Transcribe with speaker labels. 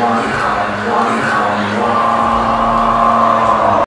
Speaker 1: one, column one,